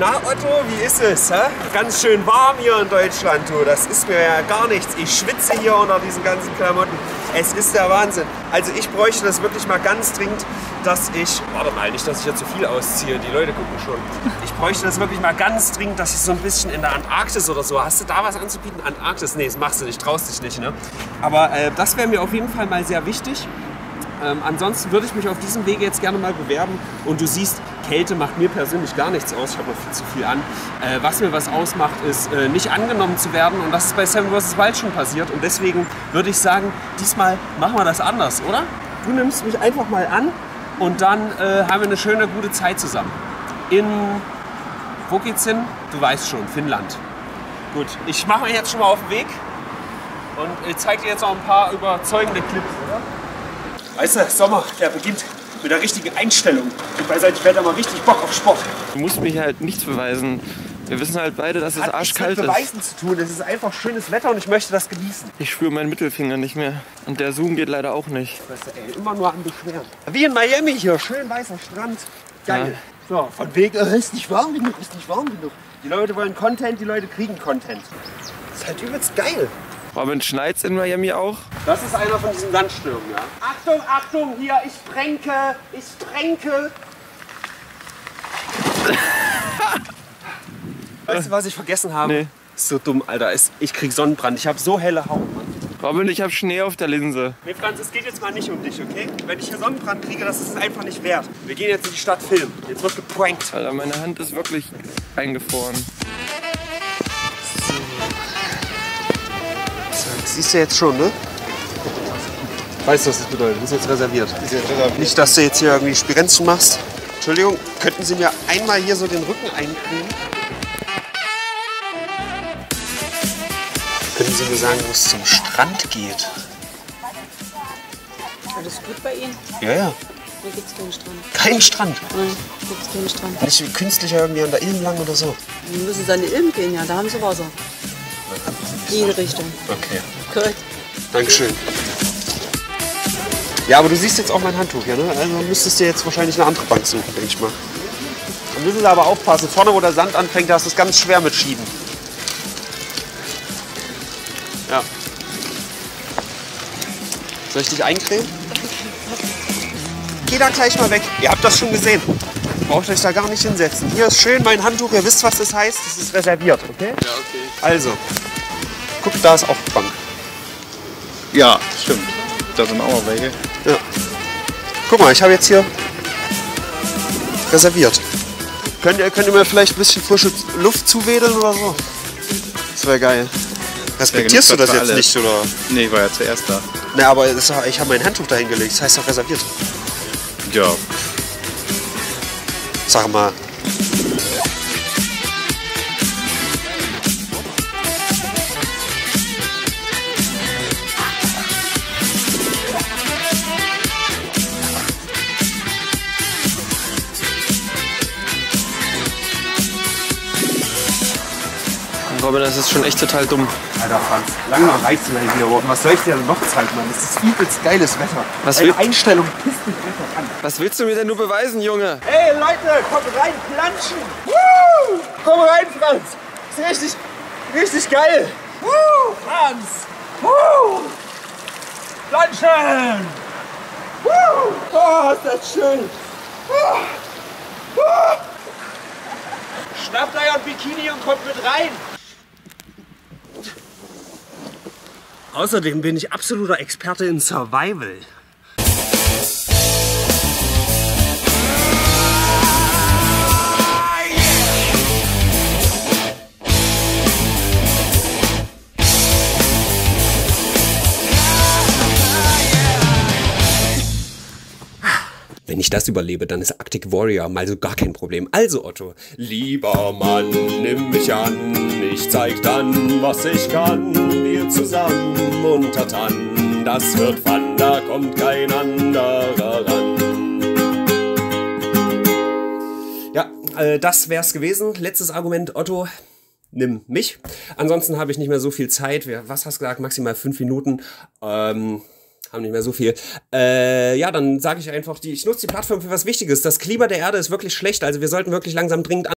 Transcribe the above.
Na Otto, wie ist es? Hä? Ganz schön warm hier in Deutschland, du. Das ist mir ja gar nichts. Ich schwitze hier unter diesen ganzen Klamotten. Es ist der Wahnsinn. Also ich bräuchte das wirklich mal ganz dringend, dass ich... Warte mal, nicht, dass ich hier zu viel ausziehe. Die Leute gucken schon. Ich bräuchte das wirklich mal ganz dringend, dass ich so ein bisschen in der Antarktis oder so... Hast du da was anzubieten? Antarktis? Nee, das machst du nicht. Traust dich nicht, ne? Aber äh, das wäre mir auf jeden Fall mal sehr wichtig. Ähm, ansonsten würde ich mich auf diesem Wege jetzt gerne mal bewerben. Und du siehst, Kälte macht mir persönlich gar nichts aus. Ich habe noch viel zu viel an. Äh, was mir was ausmacht, ist äh, nicht angenommen zu werden. Und das ist bei Seven vs. Wild schon passiert. Und deswegen würde ich sagen, diesmal machen wir das anders, oder? Du nimmst mich einfach mal an und dann äh, haben wir eine schöne, gute Zeit zusammen. In, wo geht's hin? Du weißt schon, Finnland. Gut, ich mache mich jetzt schon mal auf den Weg und ich zeige dir jetzt noch ein paar überzeugende Clips, oder? Weißt du, Sommer, der beginnt mit der richtigen Einstellung. Und bei solchen Wetter mal richtig Bock auf Sport. Du musst mich halt nichts beweisen. Wir wissen halt beide, dass es Hat nichts arschkalt mit ist. Beweisen zu tun. Es ist einfach schönes Wetter und ich möchte das genießen. Ich spüre meinen Mittelfinger nicht mehr. Und der Zoom geht leider auch nicht. Weißt du, ey, immer nur am Beschweren. Wie in Miami hier, schön weißer Strand. Geil. So, von wegen, äh, ist nicht warm genug, ist nicht warm genug. Die Leute wollen Content, die Leute kriegen Content. Das ist halt übelst geil. Robin schneit's in Miami auch. Das ist einer von diesen Landstürmen, ja. Achtung, Achtung, hier, ich sprengke, ich sprengke. weißt du, was ich vergessen habe? Nee. Ist so dumm, Alter. Ist- Ich krieg Sonnenbrand. Ich habe so helle Haut, Mann. Robin, ich habe Schnee auf der Linse. Nee, Franz, es geht jetzt mal nicht um dich, okay? Wenn ich hier Sonnenbrand kriege, das ist es einfach nicht wert. Wir gehen jetzt in die Stadt filmen. Jetzt wird geprankt. Alter, meine Hand ist wirklich eingefroren. Das siehst du jetzt schon, ne? Weißt du, was das bedeutet? Das ist jetzt reserviert. Nicht, dass du jetzt hier irgendwie Spirenzen machst. Entschuldigung, könnten Sie mir einmal hier so den Rücken eincremen? Können Sie mir sagen, wo es zum Strand geht? Alles gut bei Ihnen? Ja, ja. Hier gibt's keinen Strand. Kein Strand. Nein, gibt's keinen Strand. Nicht wie künstlich irgendwie an der Ilm lang oder so. Dann müssen Sie an die Ilm gehen, ja, da haben Sie Wasser. Jede Richtung. Okay. Korrekt. Dankeschön. Ja, aber du siehst jetzt auch mein Handtuch hier, ne? Also müsstest du jetzt wahrscheinlich eine andere Bank suchen, denke ich mal. Dann müssen sie aber aufpassen. Vorne, wo der Sand anfängt, da ist es ganz schwer mit Schieben. Ja. Soll ich dich eincremen? Geh da gleich mal weg. Ihr habt das schon gesehen. Braucht euch da gar nicht hinsetzen. Hier ist schön mein Handtuch. Ihr wisst, was das heißt. Das ist reserviert, okay? Ja, okay. Also. Guck, da ist auch Bank. Ja, stimmt. Da sind auch noch welche. Ja. Guck mal, ich habe jetzt hier reserviert. Könnt ihr, könnt ihr mir vielleicht ein bisschen frische Luft zuwedeln oder so? Das wäre geil. Respektierst du genug das jetzt alle. nicht, oder? Nee, ich war ja zuerst da. Ne, aber das, ich habe mein Handtuch dahin gelegt. Das heißt doch reserviert. Ja. Sag mal. Robin, das ist schon echt total dumm. Alter Franz, lange reizt du hier oben. Was soll ich dir denn noch zeigen, Mann? Das ist übelst geiles Wetter. Was will- Einstellung pisst mich einfach an. Was willst du mir denn nur beweisen, Junge? Hey Leute, kommt rein, planschen! Woo! Komm rein, Franz! Ist richtig, richtig geil! Woo! Franz! Woo! Planschen! Woo! Oh, ist das schön! Woo! Woo! Schnappt euer Bikini und kommt mit rein! Außerdem bin ich absoluter Experte in Survival. Wenn ich das überlebe, dann ist Arctic Warrior mal so gar kein Problem. Also Otto, lieber Mann, nimm mich an, ich zeig dann, was ich kann. Wir zusammen untertan, das wird Fun, da kommt kein anderer ran. Ja, äh, das wär's gewesen. Letztes Argument, Otto. Nimm mich. Ansonsten habe ich nicht mehr so viel Zeit. Was hast du gesagt? Maximal fünf Minuten. Ähm, haben nicht mehr so viel. Äh, ja, dann sage ich einfach, die, ich nutze die Plattform für was Wichtiges. Das Klima der Erde ist wirklich schlecht. Also wir sollten wirklich langsam dringend